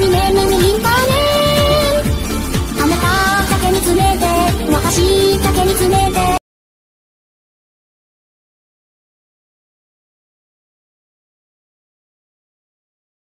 me, me, me.